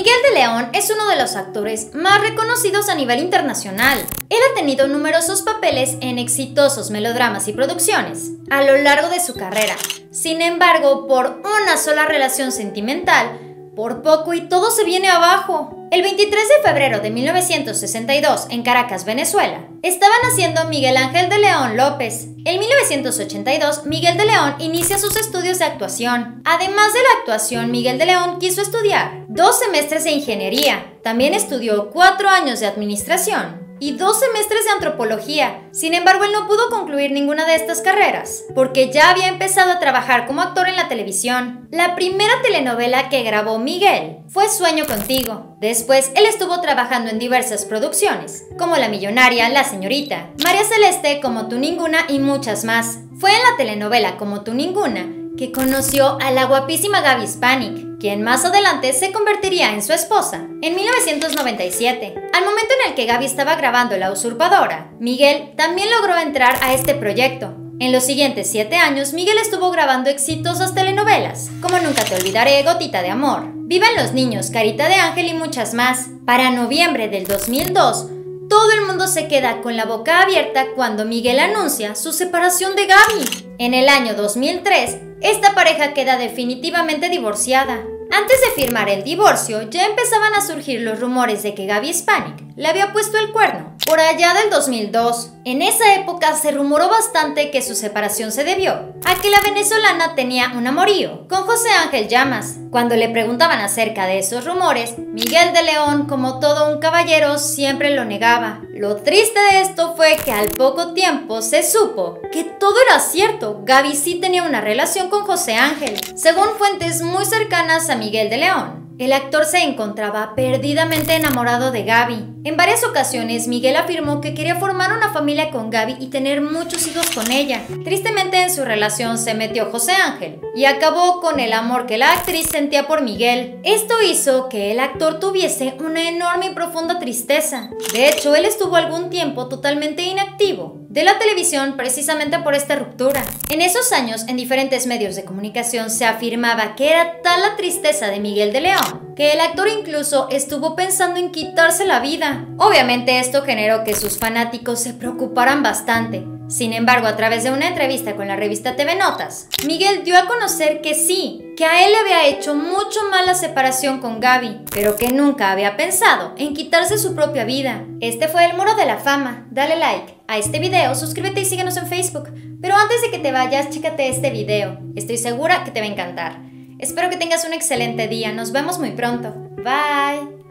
Miguel de León es uno de los actores más reconocidos a nivel internacional. Él ha tenido numerosos papeles en exitosos melodramas y producciones a lo largo de su carrera. Sin embargo, por una sola relación sentimental, por poco y todo se viene abajo. El 23 de febrero de 1962, en Caracas, Venezuela, estaba naciendo Miguel Ángel de León López. En 1982, Miguel de León inicia sus estudios de actuación. Además de la actuación, Miguel de León quiso estudiar dos semestres de ingeniería. También estudió cuatro años de administración y dos semestres de antropología. Sin embargo, él no pudo concluir ninguna de estas carreras, porque ya había empezado a trabajar como actor en la televisión. La primera telenovela que grabó Miguel fue Sueño contigo. Después, él estuvo trabajando en diversas producciones, como La Millonaria, La Señorita, María Celeste, Como tú ninguna y muchas más. Fue en la telenovela Como tú ninguna que conoció a la guapísima Gaby Spanik, quien más adelante se convertiría en su esposa. En 1997, al momento en el que Gaby estaba grabando La Usurpadora, Miguel también logró entrar a este proyecto. En los siguientes siete años, Miguel estuvo grabando exitosas telenovelas, como Nunca te olvidaré, Gotita de Amor, Vivan los niños, Carita de Ángel y muchas más. Para noviembre del 2002, todo el mundo se queda con la boca abierta cuando Miguel anuncia su separación de Gaby. En el año 2003, esta pareja queda definitivamente divorciada. Antes de firmar el divorcio, ya empezaban a surgir los rumores de que Gaby Spanik le había puesto el cuerno. Allá del 2002, en esa época se rumoró bastante que su separación se debió a que la venezolana tenía un amorío con José Ángel Llamas. Cuando le preguntaban acerca de esos rumores, Miguel de León, como todo un caballero, siempre lo negaba. Lo triste de esto fue que al poco tiempo se supo que todo era cierto. Gaby sí tenía una relación con José Ángel, según fuentes muy cercanas a Miguel de León. El actor se encontraba perdidamente enamorado de Gaby. En varias ocasiones, Miguel afirmó que quería formar una familia con Gaby y tener muchos hijos con ella. Tristemente en su relación se metió José Ángel y acabó con el amor que la actriz sentía por Miguel. Esto hizo que el actor tuviese una enorme y profunda tristeza. De hecho, él estuvo algún tiempo totalmente inactivo de la televisión precisamente por esta ruptura. En esos años, en diferentes medios de comunicación se afirmaba que era tal la tristeza de Miguel de León que el actor incluso estuvo pensando en quitarse la vida. Obviamente esto generó que sus fanáticos se preocuparan bastante. Sin embargo, a través de una entrevista con la revista TV Notas, Miguel dio a conocer que sí, que a él le había hecho mucho mal la separación con Gaby, pero que nunca había pensado en quitarse su propia vida. Este fue el muro de la fama. Dale like a este video, suscríbete y síguenos en Facebook. Pero antes de que te vayas, chécate este video. Estoy segura que te va a encantar. Espero que tengas un excelente día. Nos vemos muy pronto. Bye.